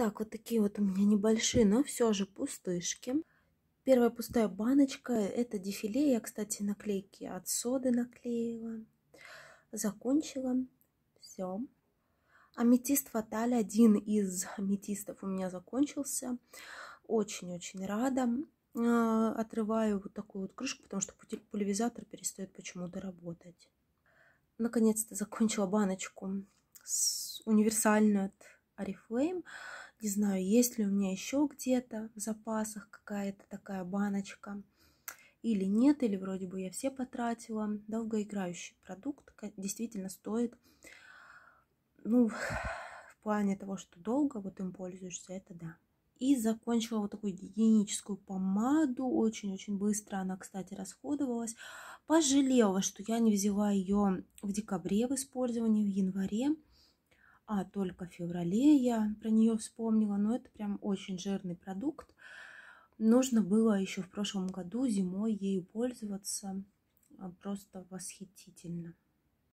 Итак, вот такие вот у меня небольшие, но все же пустышки. Первая пустая баночка – это дефиле. Я, кстати, наклейки от соды наклеила. Закончила. Все. Аметист Фаталь, один из аметистов у меня закончился. Очень-очень рада. А, отрываю вот такую вот крышку, потому что пульверизатор перестает почему-то работать. Наконец-то закончила баночку с универсальную от Oriflame. Не знаю, есть ли у меня еще где-то в запасах какая-то такая баночка или нет, или вроде бы я все потратила. Долгоиграющий продукт действительно стоит, ну, в плане того, что долго вот им пользуешься, это да. И закончила вот такую гигиеническую помаду. Очень-очень быстро она, кстати, расходовалась. Пожалела, что я не взяла ее в декабре в использовании, в январе а только в феврале я про нее вспомнила, но это прям очень жирный продукт. Нужно было еще в прошлом году зимой ею пользоваться, а, просто восхитительно.